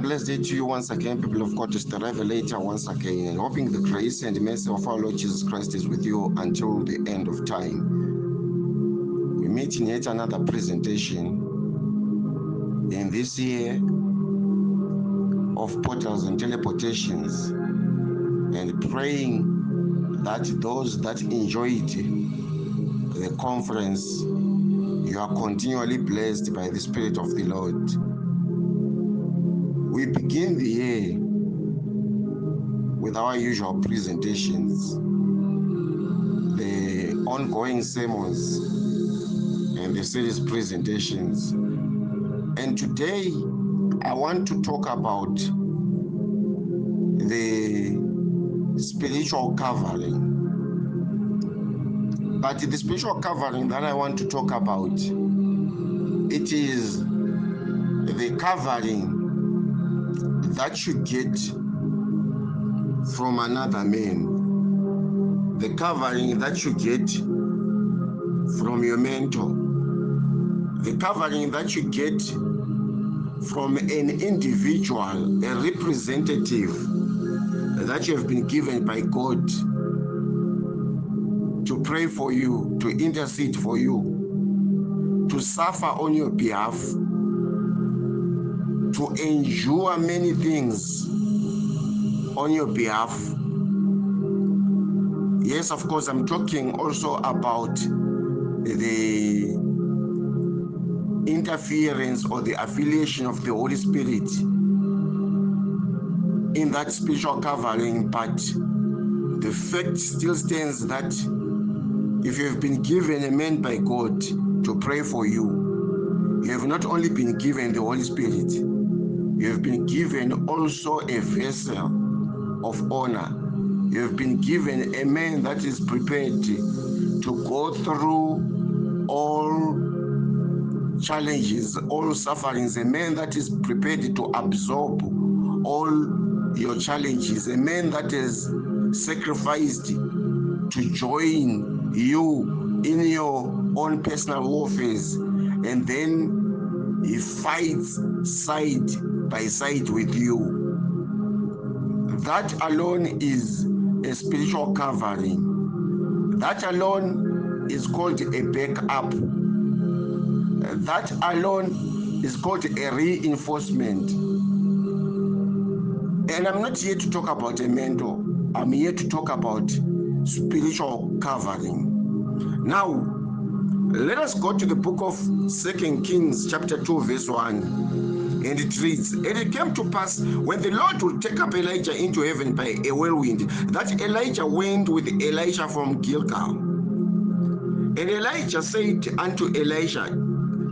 Blessed day to you once again, people of God. It's the Revelator once again, and hoping the grace and mercy of our Lord Jesus Christ is with you until the end of time. We meet in yet another presentation in this year of portals and teleportations, and praying that those that enjoyed the conference, you are continually blessed by the Spirit of the Lord. We begin the year with our usual presentations, the ongoing sermons, and the series presentations. And today, I want to talk about the spiritual covering. But the spiritual covering that I want to talk about, it is the covering that you get from another man, the covering that you get from your mentor, the covering that you get from an individual, a representative that you have been given by God to pray for you, to intercede for you, to suffer on your behalf to endure many things on your behalf. Yes, of course, I'm talking also about the interference or the affiliation of the Holy Spirit in that spiritual covering, but the fact still stands that if you have been given a man by God to pray for you, you have not only been given the Holy Spirit, you have been given also a vessel of honor. You have been given a man that is prepared to go through all challenges, all sufferings, a man that is prepared to absorb all your challenges, a man that is sacrificed to join you in your own personal warfare, and then he fights side by side with you. That alone is a spiritual covering. That alone is called a backup. That alone is called a reinforcement. And I'm not here to talk about a mentor, I'm here to talk about spiritual covering. Now, let us go to the book of Second Kings, chapter 2, verse 1 and And it came to pass when the Lord would take up Elijah into heaven by a whirlwind, that Elijah went with Elisha from Gilgal. And Elijah said unto Elisha,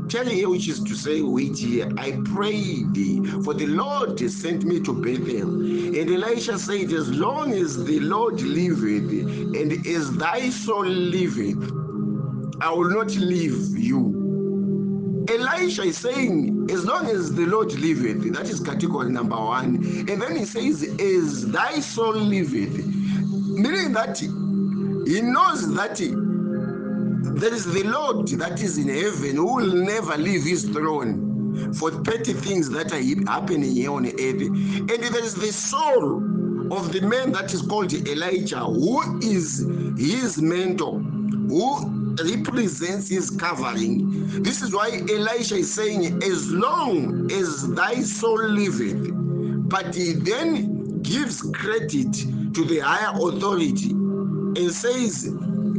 Tell here which is to say, Wait here, I pray thee, for the Lord sent me to Bethel. And Elisha said, As long as the Lord liveth, and as thy soul liveth, I will not leave you. Elisha is saying, as long as the Lord liveth, that is category number one. And then he says, as thy soul liveth, meaning that he knows that there is the Lord that is in heaven who will never leave his throne for petty things that are happening here on earth. And there is the soul of the man that is called Elijah, who is his mentor, who represents his covering. This is why Elisha is saying, As long as thy soul liveth, but he then gives credit to the higher authority and says,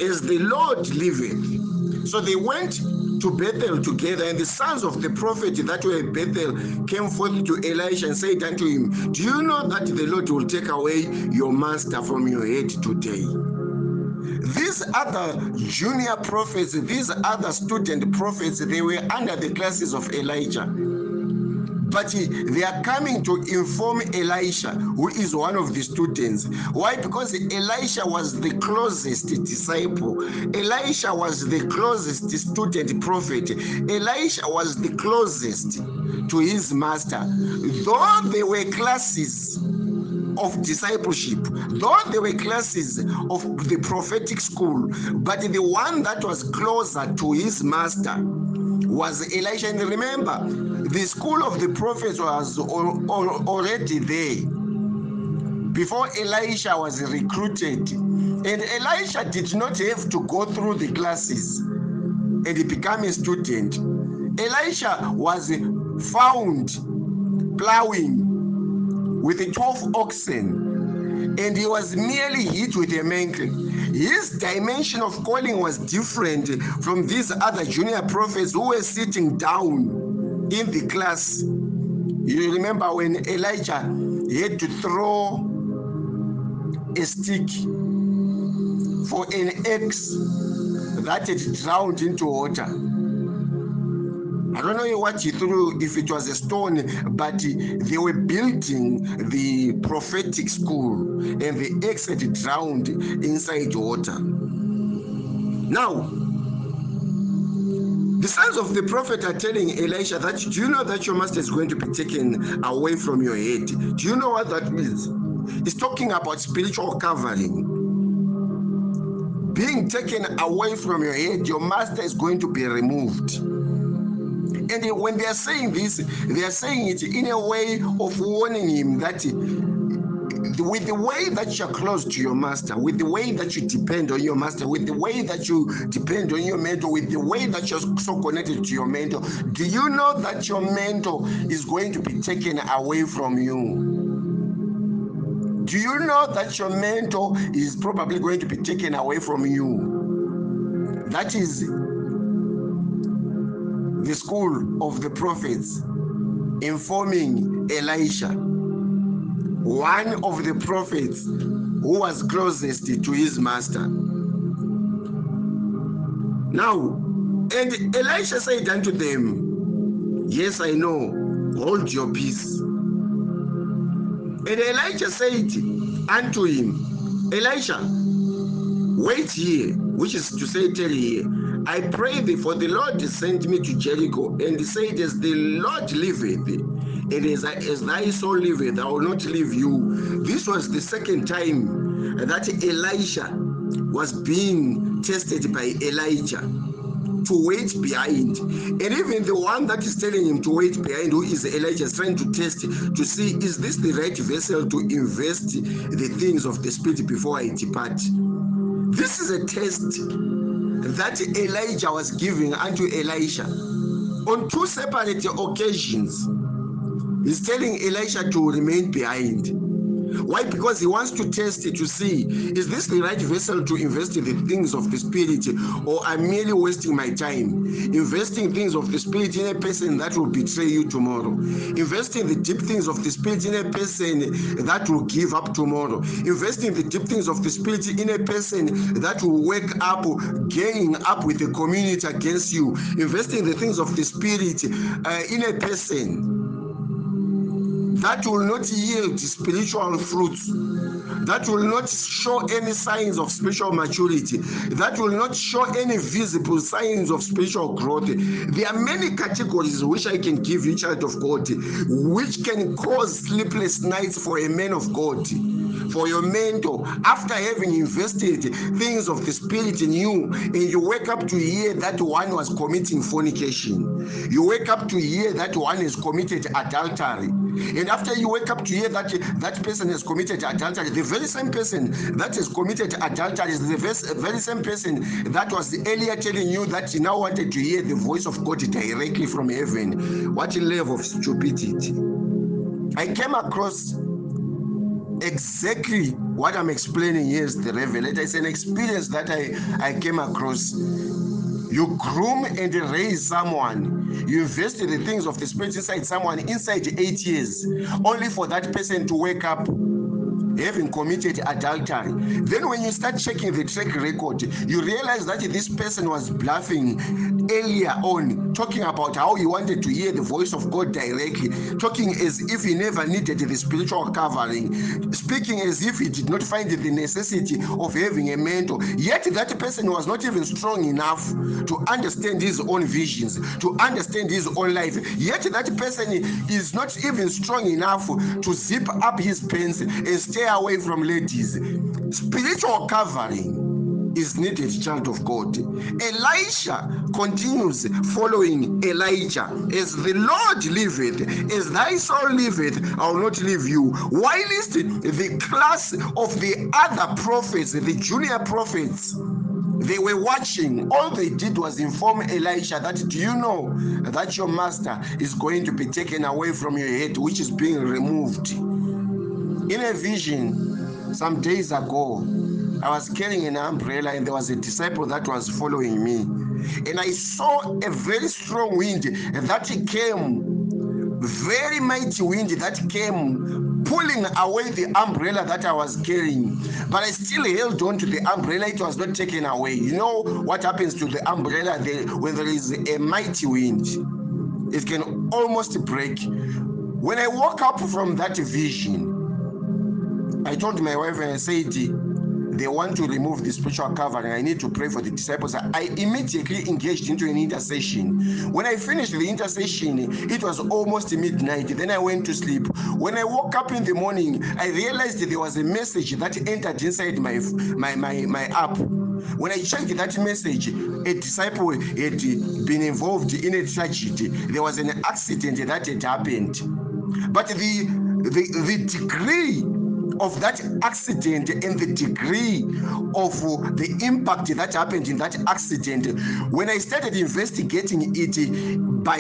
As the Lord liveth. So they went to Bethel together, and the sons of the prophet that were at Bethel came forth to Elisha and said unto him, Do you know that the Lord will take away your master from your head today? These other junior prophets, these other student prophets, they were under the classes of Elijah. But they are coming to inform Elisha, who is one of the students. Why? Because Elisha was the closest disciple. Elisha was the closest student prophet. Elisha was the closest to his master. Though there were classes of discipleship, though there were classes of the prophetic school, but the one that was closer to his master was Elisha. And remember, the school of the prophets was already there before Elisha was recruited. And Elisha did not have to go through the classes and become a student. Elisha was found plowing with 12 oxen and he was merely hit with a mantle. His dimension of calling was different from these other junior prophets who were sitting down in the class. You remember when Elijah had to throw a stick for an axe that had drowned into water. I don't know what he threw, if it was a stone, but they were building the prophetic school and the had drowned inside water. Now, the sons of the prophet are telling Elisha that do you know that your master is going to be taken away from your head? Do you know what that means? He's talking about spiritual covering. Being taken away from your head, your master is going to be removed. And when they are saying this, they are saying it in a way of warning him that with the way that you're close to your master, with the way that you depend on your master, with the way that you depend on your mentor, with the way that you're so connected to your mentor, do you know that your mentor is going to be taken away from you? Do you know that your mentor is probably going to be taken away from you? That is the school of the prophets informing Elisha one of the prophets who was closest to his master. Now, and Elisha said unto them, Yes, I know, hold your peace. And Elijah said unto him, Elisha, wait here, which is to say, tell here. I pray thee, for the Lord sent me to Jericho, and said, As the Lord liveth, and as, I, as thy soul liveth, I will not leave you. This was the second time that Elisha was being tested by Elijah to wait behind. And even the one that is telling him to wait behind, who is Elijah, is trying to test to see is this the right vessel to invest the things of the Spirit before I depart. This is a test that Elijah was giving unto Elisha on two separate occasions. He's telling Elisha to remain behind. Why? Because he wants to test it to see is this the right vessel to invest in the things of the spirit, or I'm merely wasting my time? Investing things of the spirit in a person that will betray you tomorrow, investing the deep things of the spirit in a person that will give up tomorrow, investing the deep things of the spirit in a person that will wake up, gaining up with the community against you, investing the things of the spirit uh, in a person that will not yield spiritual fruits, that will not show any signs of spiritual maturity, that will not show any visible signs of spiritual growth. There are many categories which I can give you, child of God, which can cause sleepless nights for a man of God for your mentor after having invested things of the spirit in you and you wake up to hear that one was committing fornication you wake up to hear that one has committed adultery and after you wake up to hear that that person has committed adultery, the very same person that has committed adultery is the very same person that was earlier telling you that he now wanted to hear the voice of God directly from heaven. What a level of stupidity. I came across exactly what I'm explaining here is the revelation. It's an experience that I, I came across you groom and raise someone. You invest in the things of the spirit inside someone inside eight years, only for that person to wake up having committed adultery. Then, when you start checking the track record, you realize that this person was bluffing earlier on, talking about how he wanted to hear the voice of God directly, talking as if he never needed the spiritual covering, speaking as if he did not find the necessity of having a mentor. Yet, that person was not even strong enough to understand his own visions, to understand his own life. Yet, that person is not even strong enough to zip up his pants and stay away from ladies. Spiritual covering is needed, child of God. Elisha continues following Elijah. As the Lord liveth, as thy soul liveth, I will not leave you. Whilst the class of the other prophets, the junior prophets, they were watching. All they did was inform Elisha that, Do you know that your master is going to be taken away from your head, which is being removed? In a vision some days ago, I was carrying an umbrella and there was a disciple that was following me. And I saw a very strong wind and that came, very mighty wind that came pulling away the umbrella that I was carrying. But I still held on to the umbrella, it was not taken away. You know what happens to the umbrella there, when there is a mighty wind? It can almost break. When I woke up from that vision, I told my wife and I said, they want to remove the spiritual covering. I need to pray for the disciples. I immediately engaged into an intercession. When I finished the intercession, it was almost midnight. Then I went to sleep. When I woke up in the morning, I realized there was a message that entered inside my my my, my app. When I checked that message, a disciple had been involved in a tragedy. There was an accident that had happened. But the the, the degree of that accident and the degree of the impact that happened in that accident, when I started investigating it by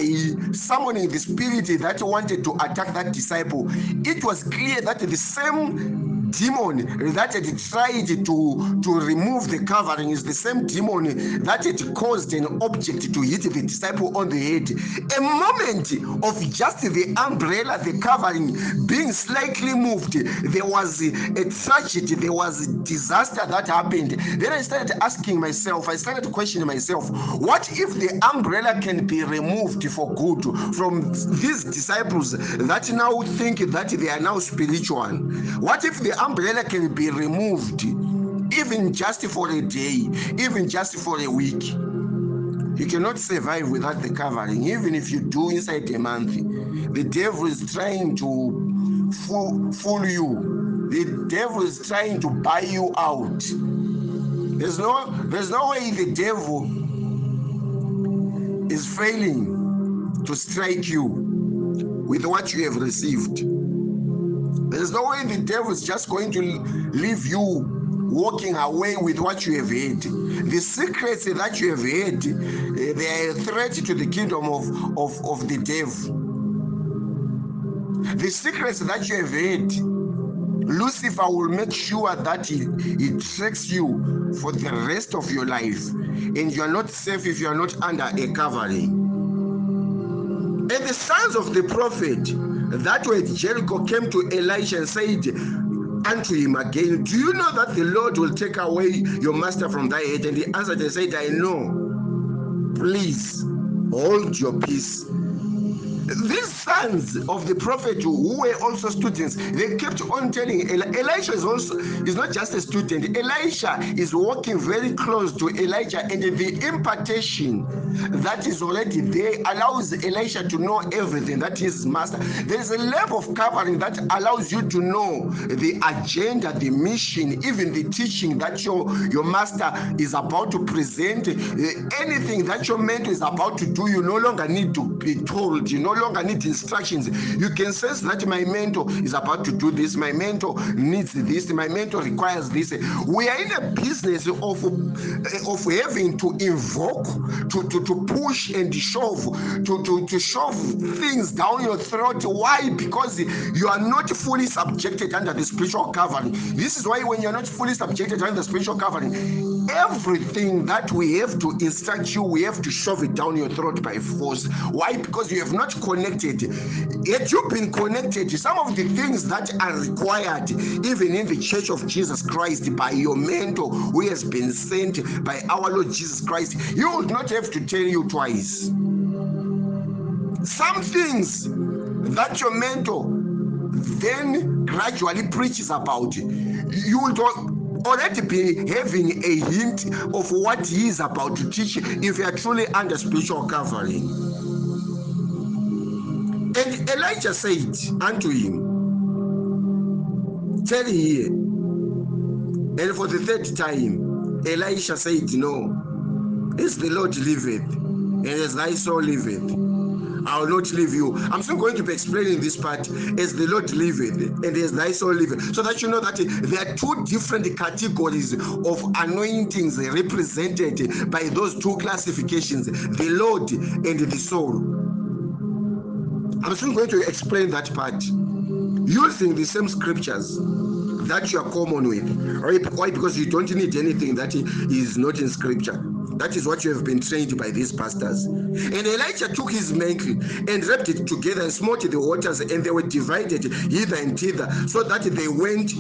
summoning the spirit that wanted to attack that disciple, it was clear that the same demon that had tried to, to remove the covering is the same demon that had caused an object to hit the disciple on the head. A moment of just the umbrella, the covering being slightly moved, there was a tragedy, there was a disaster that happened. Then I started asking myself, I started questioning myself, what if the umbrella can be removed for good from these disciples that now think that they are now spiritual? What if the umbrella can be removed even just for a day, even just for a week. You cannot survive without the covering, even if you do inside a month. The devil is trying to fool, fool you. The devil is trying to buy you out. There's no, there's no way the devil is failing to strike you with what you have received. There's no way the devil is just going to leave you walking away with what you have had. The secrets that you have had, eh, they are a threat to the kingdom of, of, of the devil. The secrets that you have had, Lucifer will make sure that he, he tracks you for the rest of your life. And you are not safe if you are not under a covering. And the sons of the prophet that way Jericho came to Elisha and said unto him again, Do you know that the Lord will take away your master from thy head? And he answered and said, I know. Please hold your peace these sons of the prophet who were also students they kept on telling elisha is also is not just a student. Elisha is working very close to elijah and the impartation that is already there allows elisha to know everything that his master there is a level of covering that allows you to know the agenda the mission even the teaching that your your master is about to present. Uh, anything that your mentor is about to do you no longer need to be told you no longer need instructions. You can sense that my mentor is about to do this, my mentor needs this, my mentor requires this. We are in a business of, of having to invoke, to, to, to push and shove, to, to, to shove things down your throat. Why? Because you are not fully subjected under the spiritual covering. This is why when you're not fully subjected under the spiritual covering, everything that we have to instruct you, we have to shove it down your throat by force. Why? Because you have not connected. Yet you've been connected. Some of the things that are required, even in the Church of Jesus Christ, by your mentor who has been sent by our Lord Jesus Christ, he would not have to tell you twice. Some things that your mentor then gradually preaches about, you will already be having a hint of what he is about to teach if you are truly under spiritual covering. And Elijah said unto him, Tell here, and for the third time, Elisha said, No, as the Lord liveth, and as thy soul liveth, I will not leave you. I'm still going to be explaining this part as the Lord liveth and as thy soul liveth, so that you know that eh, there are two different categories of anointings represented by those two classifications the Lord and the soul. I'm still going to explain that part using the same scriptures that you are common with. Right? Why? Because you don't need anything that is not in scripture. That is what you have been trained by these pastors. And Elijah took his mantle and wrapped it together and smote the waters, and they were divided hither and thither, so that they went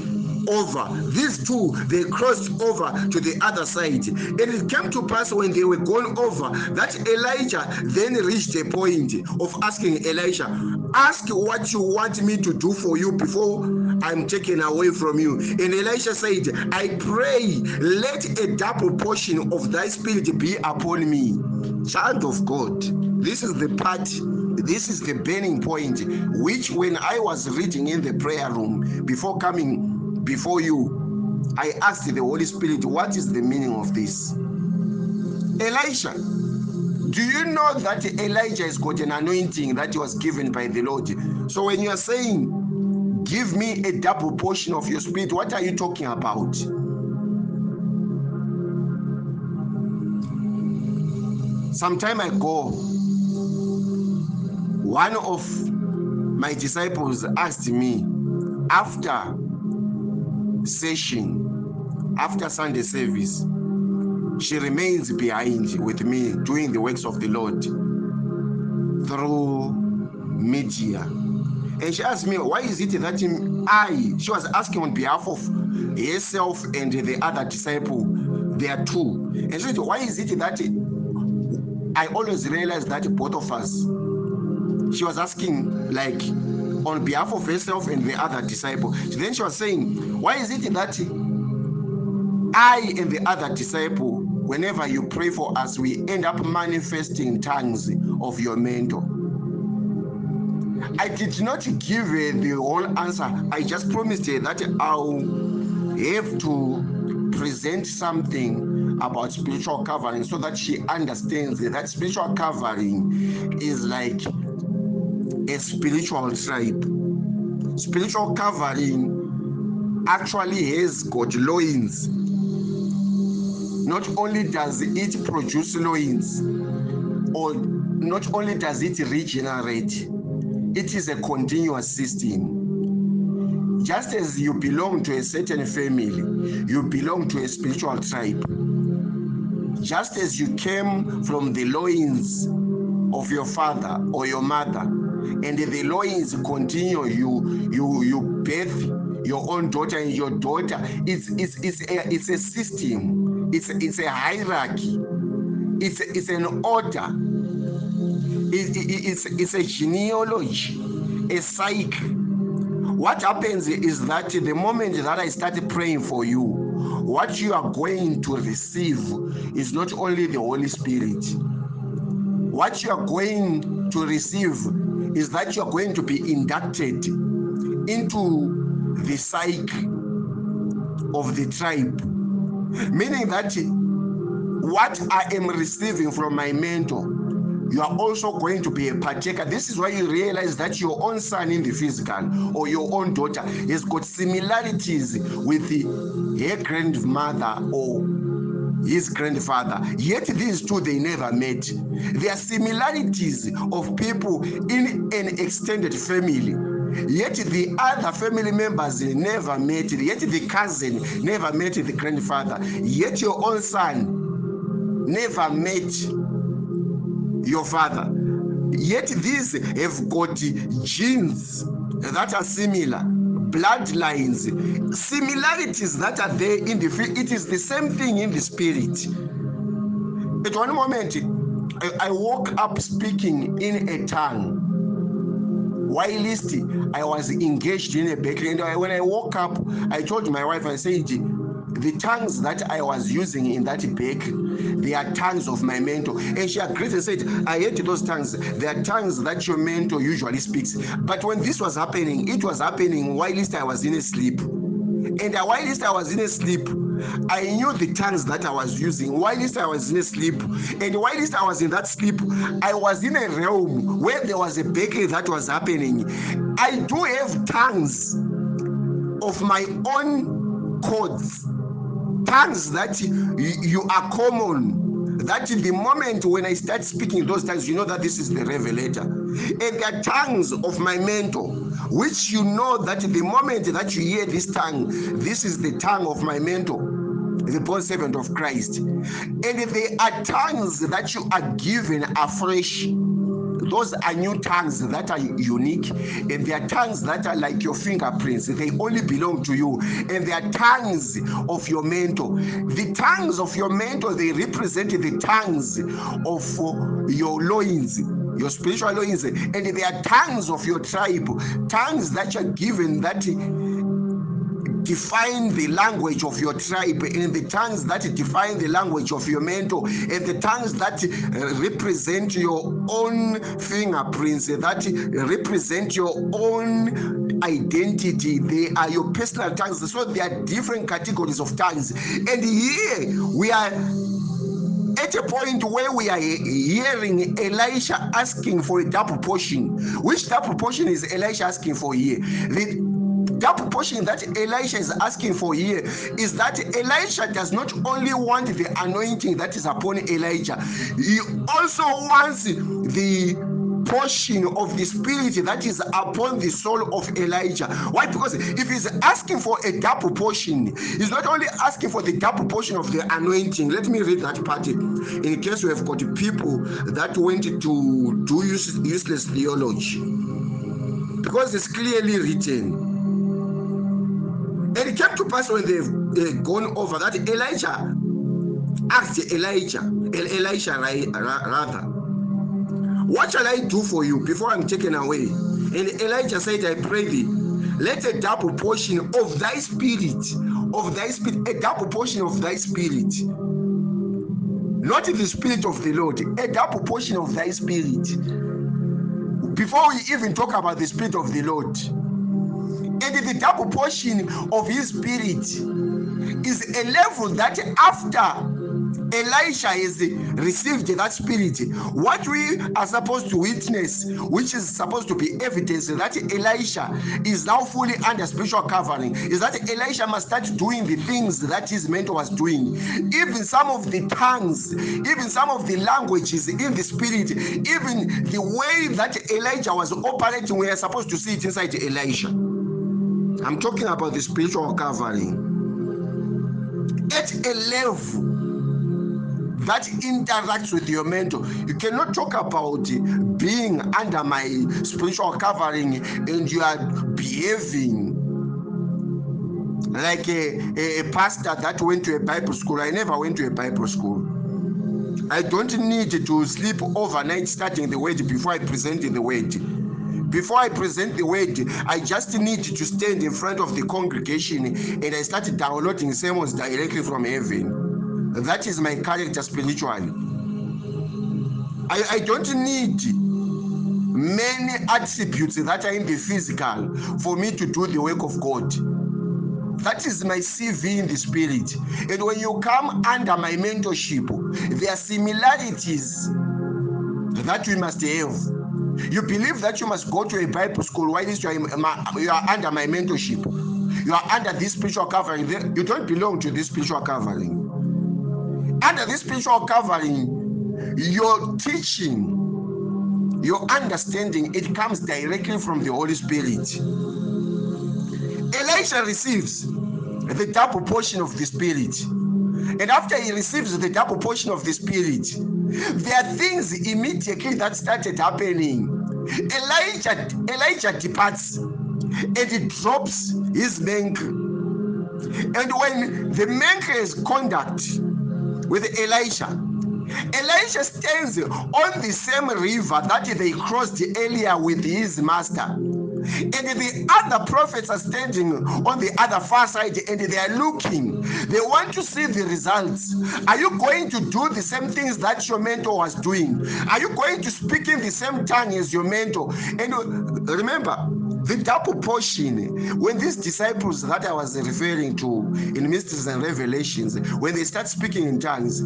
over. These two, they crossed over to the other side. And it came to pass when they were gone over that Elijah then reached a point of asking Elijah, Ask what you want me to do for you before I'm taken away from you. And Elisha said, I pray, let a double portion of thy spirit be upon me. Child of God, this is the part this is the burning point which when i was reading in the prayer room before coming before you i asked the holy spirit what is the meaning of this elisha do you know that elijah has got an anointing that was given by the lord so when you are saying give me a double portion of your spirit. What are you talking about? Some time ago one of my disciples asked me after session after sunday service she remains behind with me doing the works of the lord through media and she asked me why is it that i she was asking on behalf of herself and the other disciple there are two and she said why is it that i always realize that both of us she was asking like on behalf of herself and the other disciple. Then she was saying why is it that i and the other disciple whenever you pray for us we end up manifesting tongues of your mentor i did not give her the whole answer i just promised her that i'll have to present something about spiritual covering so that she understands that spiritual covering is like a spiritual tribe. Spiritual covering actually has got loins. Not only does it produce loins, or not only does it regenerate, it is a continuous system. Just as you belong to a certain family, you belong to a spiritual tribe. Just as you came from the loins of your father or your mother, and the loins continue you you you birth your own daughter and your daughter it's it's it's a, it's a system it's it's a hierarchy it's it's an order it, it, it's it's a genealogy a cycle what happens is that the moment that i start praying for you what you are going to receive is not only the holy spirit what you are going to receive is that you are going to be inducted into the psyche of the tribe. Meaning that what I am receiving from my mentor, you are also going to be a partaker. This is why you realize that your own son in the physical or your own daughter has got similarities with the, her grandmother or his grandfather. Yet these two they never met. There are similarities of people in an extended family. Yet the other family members never met. Yet the cousin never met the grandfather. Yet your own son never met your father yet these have got genes that are similar bloodlines, similarities that are there in the field. It is the same thing in the spirit. At one moment, I, woke up speaking in a tongue. Whilst I was engaged in a bakery, and when I woke up, I told my wife, I said, the tongues that I was using in that bake, they are tongues of my mentor. And she agreed and said, I hate those tongues. They are tongues that your mentor usually speaks. But when this was happening, it was happening whilst I was in a sleep. And whilst I was in a sleep, I knew the tongues that I was using. Whilst I was in a sleep, and whilst I was in that sleep, I was in a realm where there was a bakery that was happening. I do have tongues of my own codes, tongues that you are common that in the moment when I start speaking those tongues, you know that this is the revelator. And the tongues of my mentor, which you know that the moment that you hear this tongue, this is the tongue of my mentor, the born servant of Christ. And there are tongues that you are given afresh those are new tongues that are unique and they are tongues that are like your fingerprints. They only belong to you and they are tongues of your mentor. The tongues of your mentor they represent the tongues of your loins your spiritual loins and they are tongues of your tribe tongues that are given that define the language of your tribe in the tongues that define the language of your mentor and the tongues that represent your own fingerprints that represent your own identity they are your personal tongues so there are different categories of tongues and here we are at a point where we are hearing Elisha asking for a double portion. Which double portion is Elisha asking for here? The double portion that Elisha is asking for here is that Elisha does not only want the anointing that is upon Elijah, he also wants the portion of the spirit that is upon the soul of Elijah. Why? Because if he's asking for a double portion, he's not only asking for the double portion of the anointing. Let me read that part in case we have got people that went to do useless theology. Because it's clearly written came to pass when they've, gone over that Elijah asked Elijah, Elisha rather, What shall I do for you before I'm taken away? And Elijah said, I pray thee, let a double portion of thy spirit, of thy spirit, a double portion of thy spirit, not the spirit of the Lord, a double portion of thy spirit. Before we even talk about the spirit of the Lord, and the double portion of his spirit is a level that after Elisha has received that spirit. What we are supposed to witness, which is supposed to be evidence that Elisha is now fully under spiritual covering, is that Elisha must start doing the things that his mentor was doing. Even some of the tongues, even some of the languages in the spirit, even the way that Elijah was operating, we are supposed to see it inside Elisha. I'm talking about the spiritual covering. At a level that interacts with your mentor. You cannot talk about being under my spiritual covering and you are behaving like a, a, a, pastor that went to a Bible school. I never went to a Bible school. I don't need to sleep overnight starting the word before I present the word. Before I present the word, I just need to stand in front of the congregation and I start downloading sermons directly from heaven. That is my character spiritually. I, I don't need many attributes that are in the physical for me to do the work of God. That is my CV in the spirit. And when you come under my mentorship, there are similarities that we must have. You believe that you must go to a Bible school while you are, you are under my mentorship. You are under this spiritual covering. You don't belong to this spiritual covering. Under this spiritual covering, your teaching, your understanding, it comes directly from the Holy Spirit. Elisha receives the double portion of the Spirit. And after he receives the double portion of the Spirit, there are things immediately that started happening. Elijah, Elijah departs and he drops his mank. And when the mank is conduct with Elijah, Elijah stands on the same river that they crossed earlier with his master. And the other prophets are standing on the other far side and they are looking. They want to see the results. Are you going to do the same things that your mentor was doing? Are you going to speak in the same tongue as your mentor? And uh, remember, the double portion when these disciples that i was referring to in mysteries and revelations when they start speaking in tongues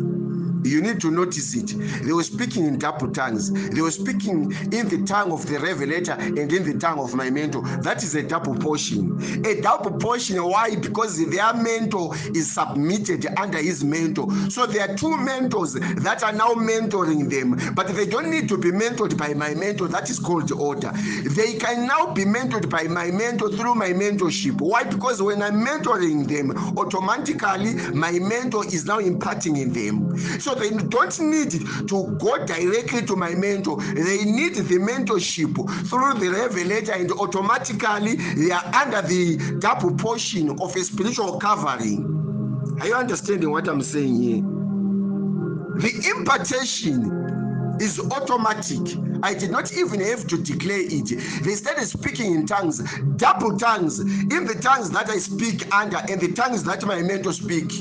you need to notice it. They were speaking in double tongues. They were speaking in the tongue of the revelator and in the tongue of my mentor. That is a double portion. A double portion. Why? Because their mentor is submitted under his mentor. So there are two mentors that are now mentoring them, but they don't need to be mentored by my mentor. That is called order. They can now be mentored by my mentor through my mentorship. Why? Because when I'm mentoring them, automatically my mentor is now imparting in them. So they don't need to go directly to my mentor. They need the mentorship through the revelator, and automatically they are under the double portion of a spiritual covering. Are you understanding what I'm saying here? The impartation is automatic. I did not even have to declare it. They started speaking in tongues, double tongues, in the tongues that I speak under and the tongues that my mentor speak.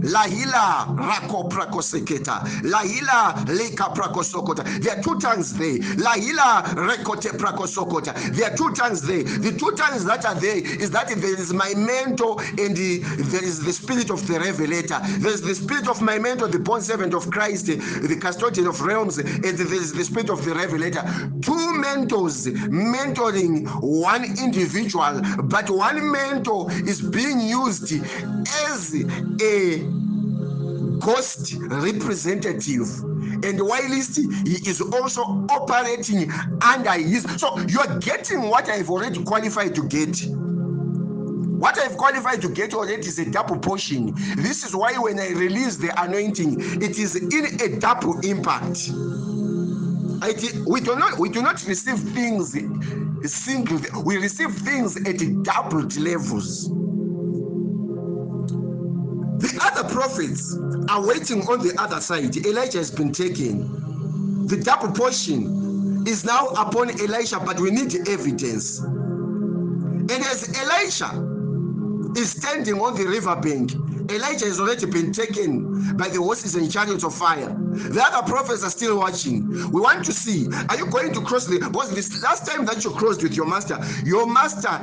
Lahila rako prakoseketa. Lahila leka prakosokota. There are two tongues there. Lahila rekote prakosokota. There are two tongues there. The two tongues that are there is that there is my mentor and the, there is the spirit of the revelator. There is the spirit of my mentor, the born servant of Christ, the custodian of realms, and there is the spirit of the revelator. Two mentors mentoring one individual, but one mentor is being used as a ghost representative and whilst he is also operating under his so you're getting what i've already qualified to get what I've qualified to get already is a double portion. This is why when I release the anointing, it is in a double impact. we do not we do not receive things single. We receive things at doubled levels. Prophets are waiting on the other side. Elijah has been taken. The double portion is now upon Elijah, but we need the evidence. And as Elijah is standing on the riverbank, Elijah has already been taken by the horses and chariots of fire. The other prophets are still watching. We want to see are you going to cross the because this last time that you crossed with your master, your master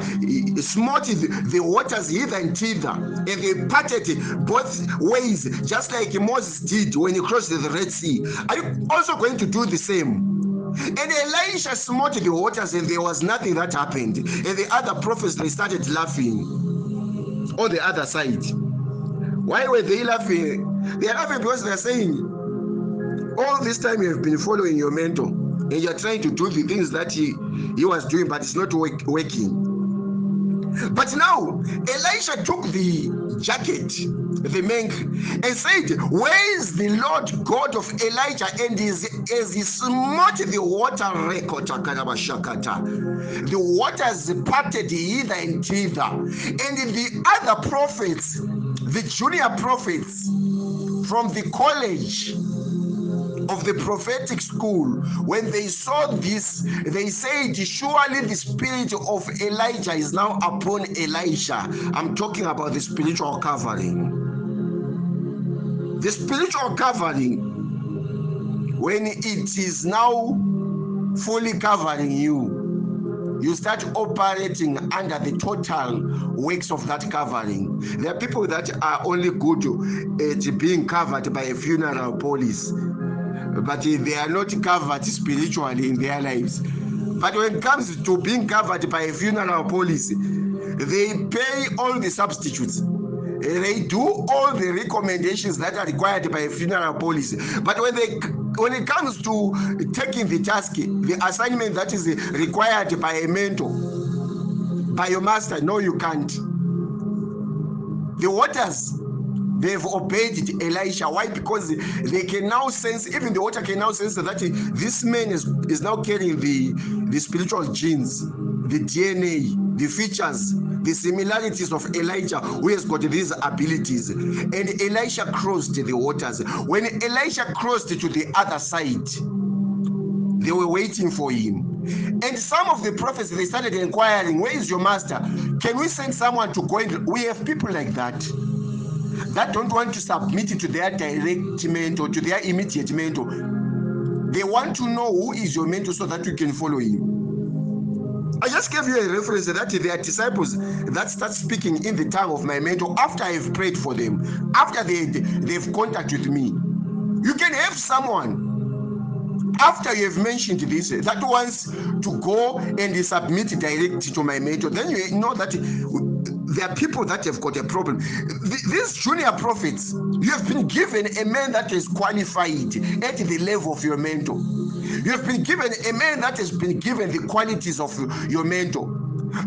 smote the waters hither and thither, and they parted both ways, just like Moses did when he crossed the Red Sea. Are you also going to do the same? And Elisha smote the waters, and there was nothing that happened. And the other prophets they started laughing on the other side. Why were they laughing? They are laughing because they are saying, All this time you have been following your mentor and you are trying to do the things that he, he was doing, but it's not work, working. But now Elisha took the jacket, the mink, and said, Where is the Lord God of Elijah? And his, as he smote the water, record, the waters parted hither and thither. And the other prophets the junior prophets from the college of the prophetic school, when they saw this, they said, Surely the spirit of Elijah is now upon Elisha. I'm talking about the spiritual covering. The spiritual covering, when it is now fully covering you, you start operating under the total works of that covering. There are people that are only good at being covered by a funeral police, but they are not covered spiritually in their lives. But when it comes to being covered by a funeral police, they pay all the substitutes they do all the recommendations that are required by a funeral policy but when they when it comes to taking the task the assignment that is required by a mentor by your master no you can't the waters they've obeyed Elisha. Why? Because they can now sense, even the water can now sense that this man is, is now carrying the, the spiritual genes, the DNA, the features, the similarities of Elijah, who has got these abilities. And Elisha crossed the waters. When Elisha crossed to the other side, they were waiting for him. And some of the prophets they started inquiring, Where is your master? Can we send someone to go in? We have people like that that don't want to submit to their direct mentor, to their immediate mentor. They want to know who is your mentor so that you can follow him. I just gave you a reference that there are disciples that start speaking in the tongue of my mentor after I've prayed for them, after they, they've contact with me. You can have someone after you have mentioned this that wants to go and submit directly to my mentor, then you know that there are people that have got a problem. These junior prophets, you have been given a man that is qualified at the level of your mentor. You have been given a man that has been given the qualities of your mentor,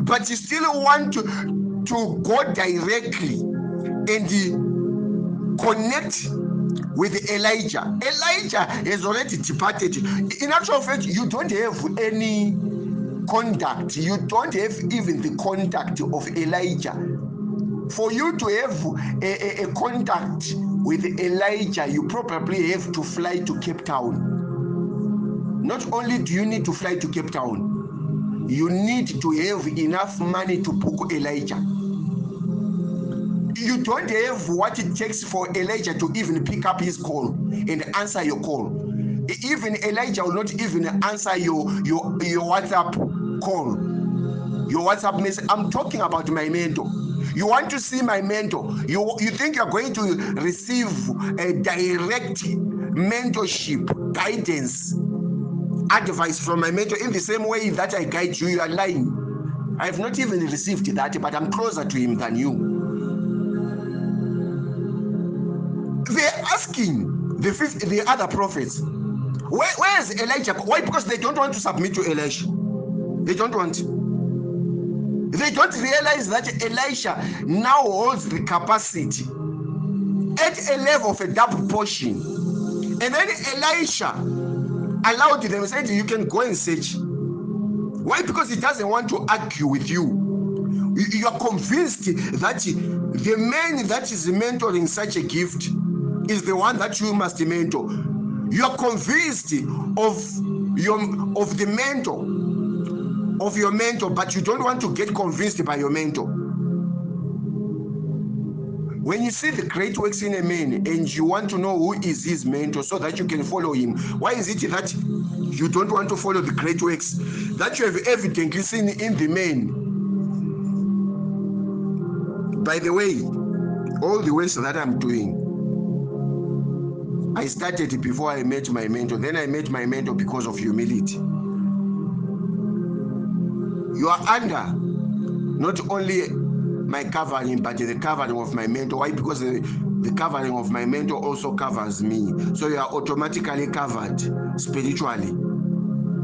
but you still want to, to go directly and connect with Elijah. Elijah has already departed. In actual fact, you don't have any contact. You don't have even the contact of Elijah. For you to have a, a, a contact with Elijah, you probably have to fly to Cape Town. Not only do you need to fly to Cape Town, you need to have enough money to book Elijah. You don't have what it takes for Elijah to even pick up his call and answer your call. Even Elijah will not even answer your your your WhatsApp call, your WhatsApp message. I'm talking about my mentor. You want to see my mentor. You, you think you're going to receive a direct mentorship, guidance, advice from my mentor in the same way that I guide you. You are lying. I have not even received that, but I'm closer to him than you. They're asking the fifth, the other prophets, where, where is Elijah? Why? Because they don't want to submit to Elisha. They don't want. They don't realize that Elisha now holds the capacity at a level of a double portion. And then Elisha allowed them, said, You can go and search. Why? Because he doesn't want to argue with you. You are convinced that the man that is mentoring such a gift is the one that you must mentor. You are convinced of your of the mentor of your mentor, but you don't want to get convinced by your mentor. When you see the great works in a man and you want to know who is his mentor so that you can follow him, why is it that you don't want to follow the great works that you have evidently seen in the man? By the way, all the works that I'm doing, I started before I met my mentor. Then I met my mentor because of humility you are under not only my covering but the covering of my mentor. Why? Because the, the covering of my mentor also covers me. So you are automatically covered spiritually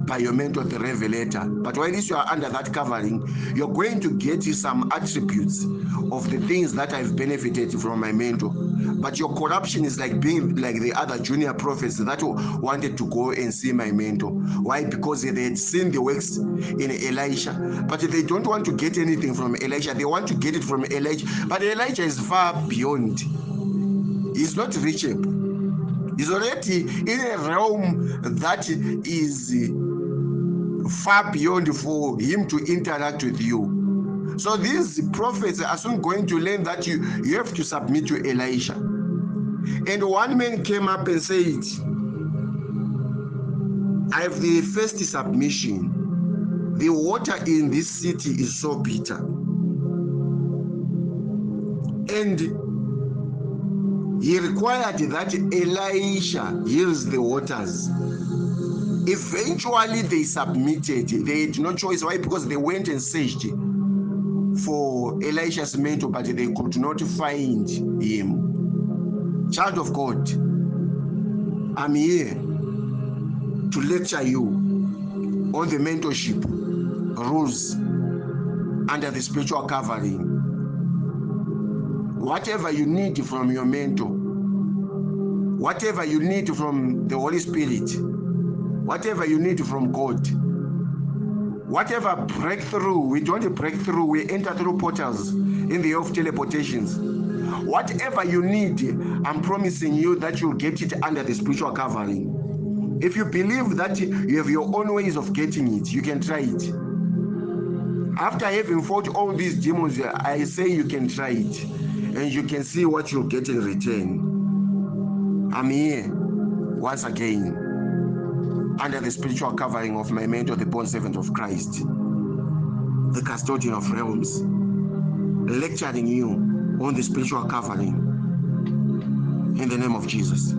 by your mentor, the revelator. But while you are under that covering, you're going to get some attributes of the things that I've benefited from my mentor. But your corruption is like being like the other junior prophets that wanted to go and see my mentor. Why? Because they had seen the works in Elisha, but they don't want to get anything from Elisha. They want to get it from Elijah. But Elijah is far beyond. He's not reachable. He's already in a realm that is far beyond for him to interact with you. So these prophets are soon going to learn that you, you have to submit to Elisha. And one man came up and said, I have the first submission. The water in this city is so bitter. And he required that Elisha heals the waters Eventually, they submitted. They had no choice. Why? Because they went and searched for Elisha's mentor, but they could not find him. Child of God, I'm here to lecture you on the mentorship rules under the spiritual covering. Whatever you need from your mentor, whatever you need from the Holy Spirit, whatever you need from God. Whatever breakthrough, we don't break through, we enter through portals in the of teleportations. Whatever you need, I'm promising you that you'll get it under the spiritual covering. If you believe that you have your own ways of getting it, you can try it. After having fought all these demons, I say you can try it and you can see what you'll get in return. I'm here once again under the spiritual covering of my mentor, the born servant of Christ. the custodian of realms, lecturing you on the spiritual covering in the name of Jesus.